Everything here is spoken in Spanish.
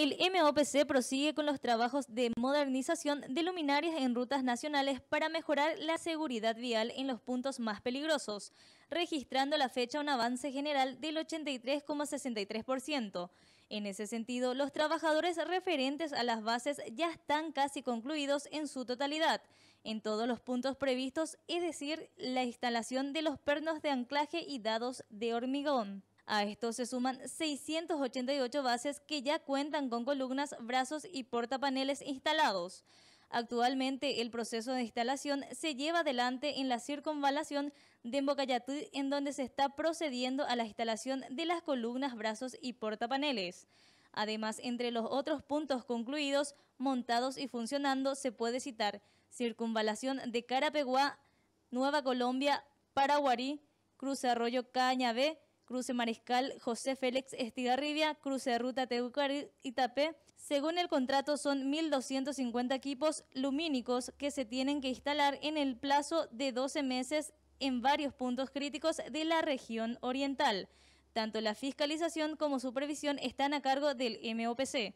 El MOPC prosigue con los trabajos de modernización de luminarias en rutas nacionales para mejorar la seguridad vial en los puntos más peligrosos, registrando a la fecha un avance general del 83,63%. En ese sentido, los trabajadores referentes a las bases ya están casi concluidos en su totalidad, en todos los puntos previstos, es decir, la instalación de los pernos de anclaje y dados de hormigón. A esto se suman 688 bases que ya cuentan con columnas, brazos y portapaneles instalados. Actualmente el proceso de instalación se lleva adelante en la circunvalación de Embocayatú, en donde se está procediendo a la instalación de las columnas, brazos y portapaneles. Además, entre los otros puntos concluidos, montados y funcionando, se puede citar circunvalación de Carapeguá, Nueva Colombia, Paraguarí, Cruce Arroyo Cañabé, Cruce Mariscal José Félix Estigarribia, Cruce de Ruta Teucar Itapé. Según el contrato son 1.250 equipos lumínicos que se tienen que instalar en el plazo de 12 meses en varios puntos críticos de la región oriental. Tanto la fiscalización como supervisión están a cargo del MOPC.